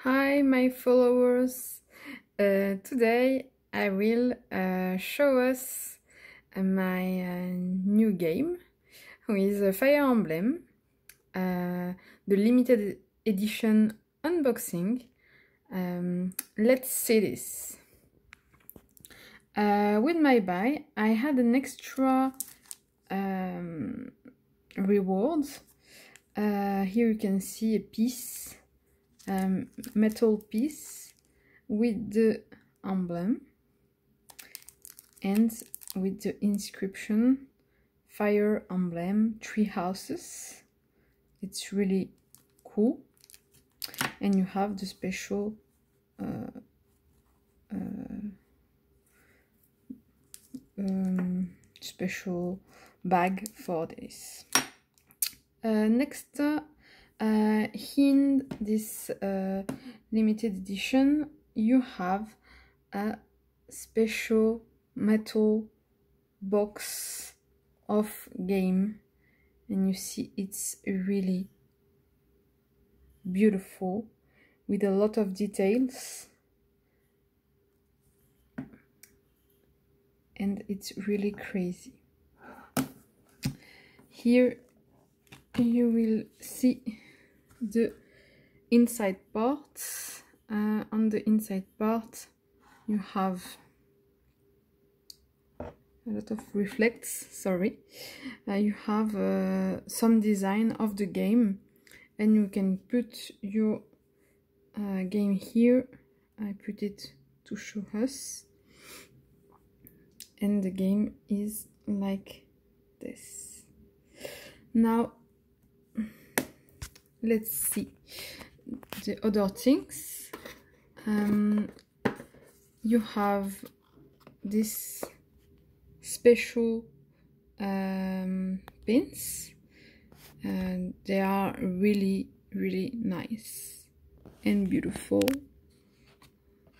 Hi, my followers. Uh, today I will uh, show us uh, my uh, new game with uh, Fire Emblem, uh, the limited edition unboxing. Um, let's see this. With my buy, I had an extra um, reward. Here you can see a piece um, metal piece with the emblem and with the inscription fire emblem three houses. It's really cool. And you have the special uh, uh, um, special bag for this. Uh, next uh, in this uh, limited edition you have a special metal box of game and you see it's really beautiful with a lot of details. And it's really crazy. Here you will see the inside part uh, on the inside part you have a lot of reflects sorry. Uh, you have uh, some design of the game and you can put your uh, game here. I put it to show us. And the game is like this. Now let's see. The other things. Um, you have this special um, pins. And they are really really nice and beautiful.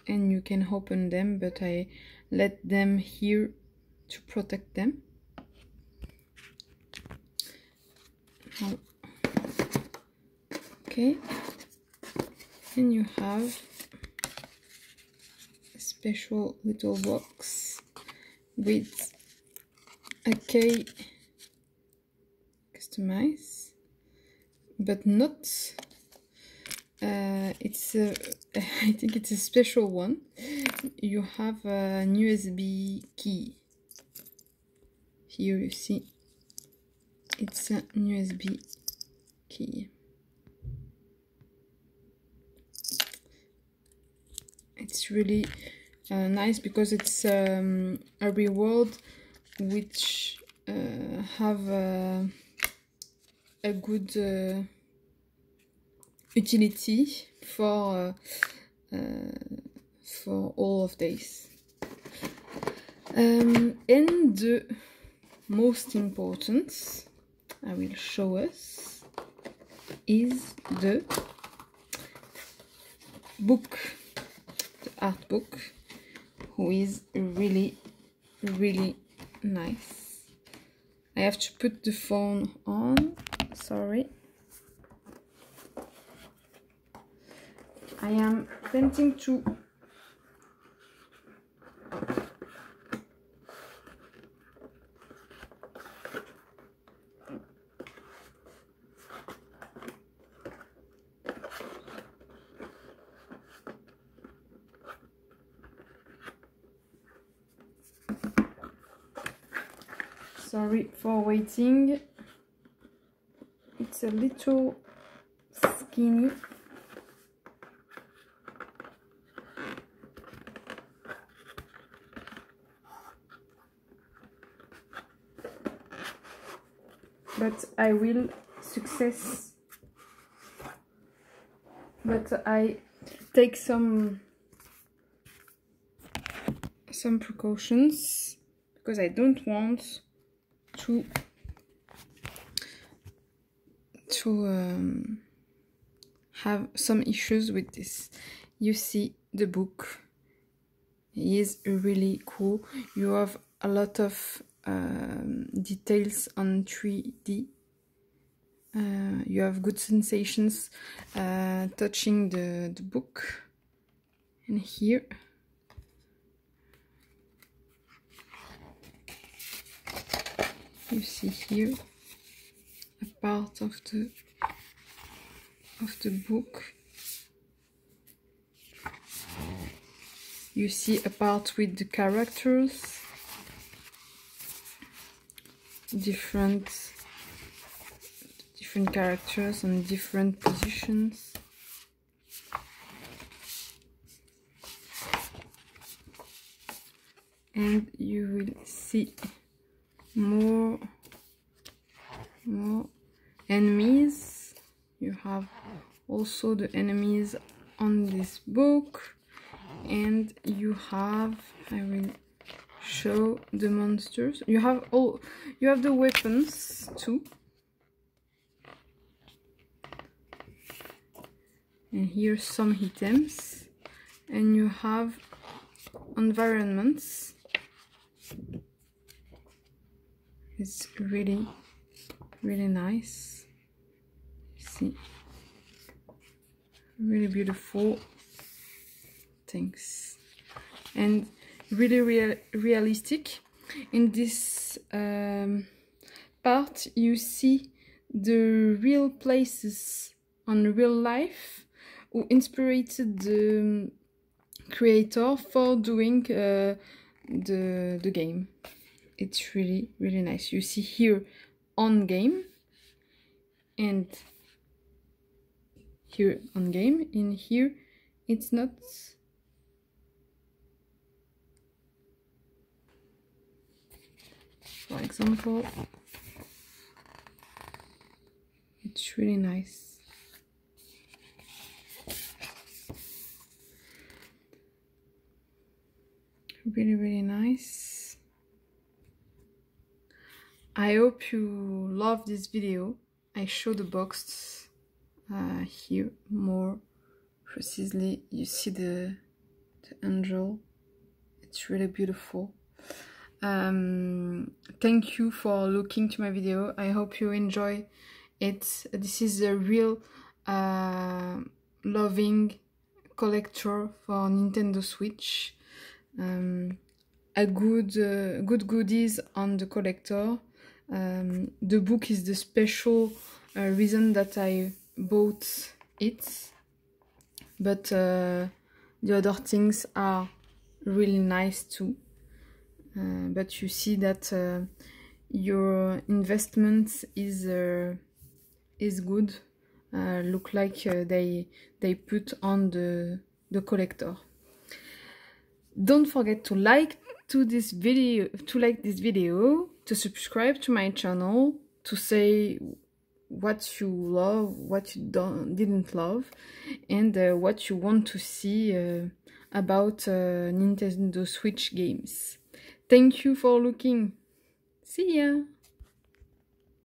And you can open them but I let them here to protect them. Now okay. And you have a special little box with a key customize but not uh, it's a I think it's a special one. You have an USB key. Here you see. It's an USB key it's really uh, nice because it's um, a reward which uh, have uh, a good uh, utility for uh, uh, for all of these um, and the most important I will show us is the book art book who is really really nice. I have to put the phone on. Sorry. I am planning to sorry for waiting. It's a little skinny. But I will success. But I take some some precautions because I don't want to to um, have some issues with this. You see the book is really cool. You have a lot of um, details on 3d uh, you have good sensations uh, touching the, the book. And here you see here a part of the of the book. You see a part with the characters. Different different characters on different positions. And you will see more more enemies. You have also the enemies on this book. And you have I will show the monsters. You have all you have the weapons too. And here some items. And you have environments it's really really nice. See? Really beautiful things. And really real realistic. In this um, part you see the real places on real life who inspired the creator for doing uh, the the game it's really really nice. You see here on game and here on game in here it's not for example it's really nice. Really really nice I hope you love this video. I show the box uh, here more precisely. You see the, the angel. It's really beautiful. Um, thank you for looking to my video. I hope you enjoy it. This is a real uh, loving collector for nintendo switch. Um, a good uh, good goodies on the collector. Um, the book is the special uh, reason that i bought it. But uh, the other things are really nice too. Uh, but you see that uh, your investment is uh, is good. Look like they they put on the the collector. Don't forget to like to this video to like this video to subscribe to my channel to say what you love what you don't didn't love and uh, what you want to see uh, about uh, nintendo switch games Thank you for looking. See ya!